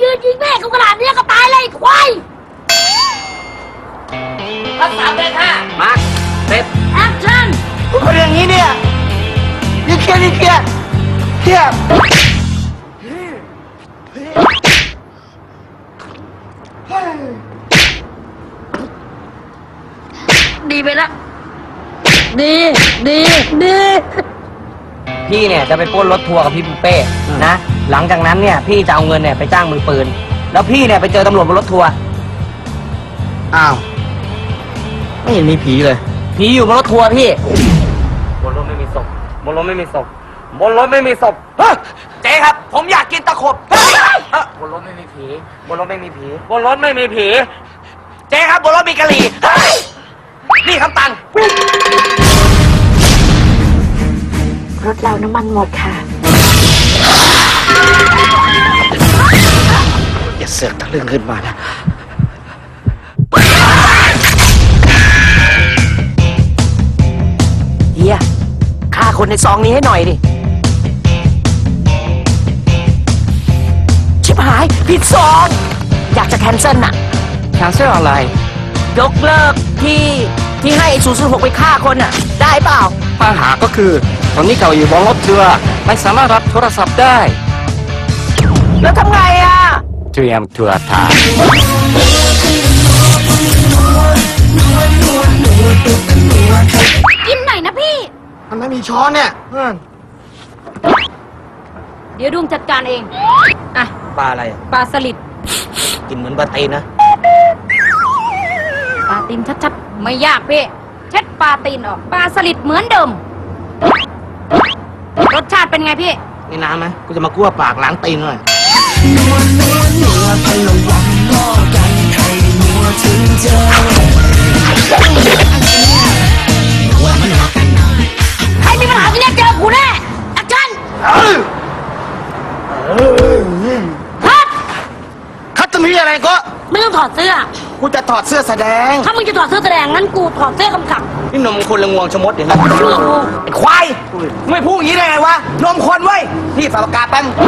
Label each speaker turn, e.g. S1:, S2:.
S1: ยืนยิงแม่กูขนาดเนี้ยก็ตายเลยควายท
S2: ักษะเลยค่ะมาเต็ม
S1: แอคชั่น
S3: คนอย่างนี้เนี่ยยิ่งเครียดยิ่งเครียดเครียด
S1: ดีไปละดีดีดี
S2: พี่เนี่ยจะไปป้นรถทัวร์กับพี่บุฟเป้นะ หลังจากนั้นเนี่ยพี่จะเอาเงินเนี่ยไปจ้างมือปืน แล้วพี่เนี่ยไปเจอตำรวจบนรถทัวร์
S3: อ้าว ไม่เห็นมีผีเลย
S2: ผีอยู่บนรถทัวร์พี่ บนรถไม่มีศพบนรถไม่มีศพบนรถไม่มีศพเฮ้ย
S3: เจ๊ครับ ผมอยากกินตะขบเฮ้ยเอ้อ
S2: บนรถไม่มีผี บนรถไม่มีผี บนรถไม่มีผี
S3: เจ๊ครับบนรถมีกะหรี่เฮ้ยนี่คำตังค์ รถ
S4: เราน้ำมันห
S5: มดค่ะ
S3: อย่าเสือกทะลึ่งขึ้นมานะ
S5: เฮียฆ่าคนในซองนี้ให้หน่อยดิ ชิบหาย ผิดซอง อยากจะแคนเซิลน่ะ แ
S6: คนเซิลอะไร
S5: ยกเลิกที่ที่ให้ศูนย์ศูนย์หกไปฆ่าคนน่ะ ได้เปล่า
S6: ปัญหาก็คือ ตอนนี้เขาอยู่บนรถทัวร์ไม่สามารถรับโทรศัพท์ได้
S5: แล้วทำไงอะ
S6: เตรียมทัวร์ทาง
S7: กินหน่อยนะพี่
S3: มันไม่มีช้อนเนี่ย
S7: เดี๋ยวดุงจัดการเอง อะ
S3: ปลาอะไรอะ
S7: ปลาสลิด
S3: กินเหมือนปลาตีนนะ
S7: ปลาตีนชัดๆ ไม่ยากพี่ เช็ดปลาตีนออก ปลาสลิดเหมือนเดิม รสชาติเป็นไงพี่
S3: นี่น้ำไหมกูจะมากู้ปากล้างตีนห น่อย
S1: ใครมีปัญหาที่เนี่ยเจอกูแน่แอคชั่นคัด
S3: คัตมีอะไรก็
S1: ไม่ต้องถอดเสื้อ
S3: กูจะถอดเสื้อแสดง ถ
S1: ้ามึงจะถอดเสื้อแสดงงั้นกูถอดเสื้อคำขับ
S3: นี่นมคนละงวงชะมดเดี๋ยวนะไอ้ควายมึงไม่พูดอย่างนี้ได้ไงวะ นมคนเว้ยพี่ฝากปากกาแป๊บทำไม